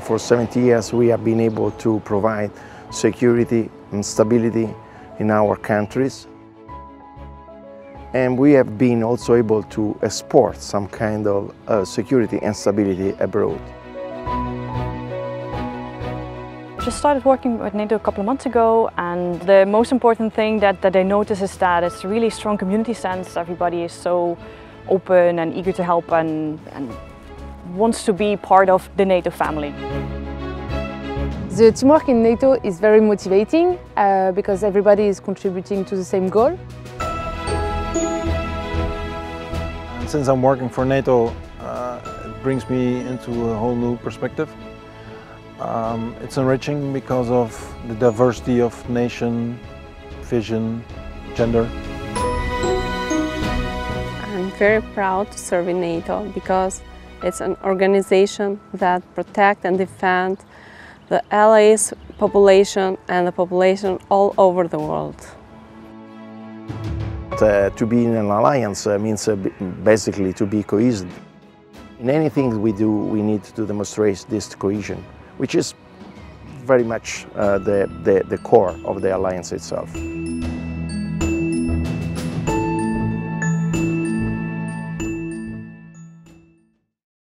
For 70 years we have been able to provide security and stability in our countries and we have been also able to export some kind of uh, security and stability abroad. Just started working with NATO a couple of months ago and the most important thing that, that I notice is that it's a really strong community sense. Everybody is so open and eager to help and, and wants to be part of the NATO family. The teamwork in NATO is very motivating uh, because everybody is contributing to the same goal. Since I'm working for NATO, uh, it brings me into a whole new perspective. Um, it's enriching because of the diversity of nation, vision, gender. I'm very proud to serve in NATO because it's an organization that protects and defends the allies population and the population all over the world. Uh, to be in an alliance uh, means uh, basically to be cohesive. In anything we do, we need to demonstrate this cohesion, which is very much uh, the, the, the core of the alliance itself.